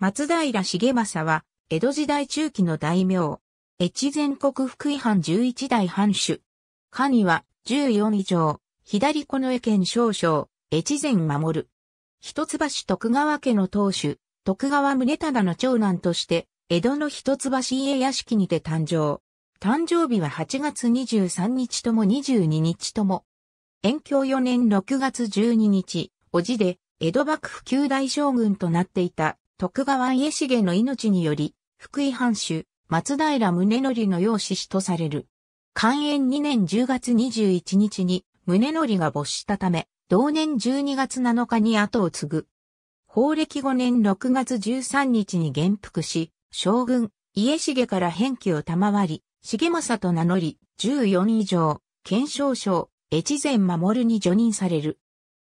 松平重政は、江戸時代中期の大名。越前国福井藩11代藩主。下には、14以上、左近衛県少将、越前守る。一橋徳川家の当主、徳川宗忠の長男として、江戸の一橋家屋敷にて誕生。誕生日は8月23日とも22日とも。延享4年6月12日、おじで、江戸幕府旧大将軍となっていた、徳川家重の命により、福井藩主、松平宗則の養子とされる。寛延2年10月21日に、宗則が没したため、同年12月7日に後を継ぐ。法暦5年6月13日に元服し、将軍、家重から返記を賜り、重政と名乗り、14以上、検証省、越前守に除任される。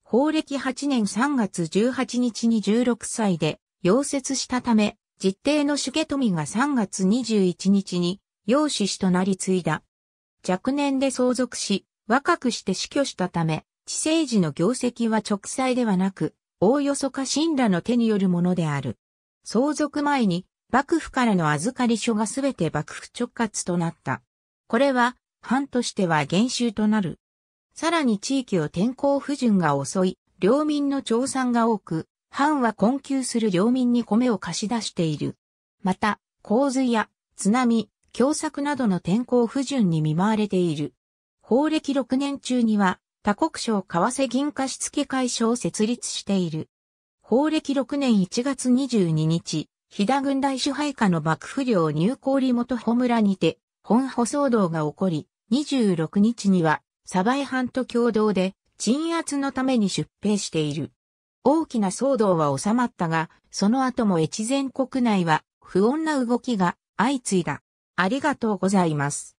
法暦8年3月18日に16歳で、溶接したため、実定の重富が3月21日に、養子氏となり継いだ。若年で相続し、若くして死去したため、治世時の業績は直裁ではなく、おおよそ家臣らの手によるものである。相続前に、幕府からの預かり書がすべて幕府直轄となった。これは、藩としては減収となる。さらに地域を天候不順が襲い、領民の調産が多く、藩は困窮する領民に米を貸し出している。また、洪水や津波、凶作などの天候不順に見舞われている。法暦6年中には、他国省為替銀貸付会所を設立している。法暦6年1月22日、飛騨軍大支配下の幕府領入港里元穂村にて、本舗騒動が起こり、26日には、サイ藩と共同で、鎮圧のために出兵している。大きな騒動は収まったが、その後も越前国内は不穏な動きが相次いだ。ありがとうございます。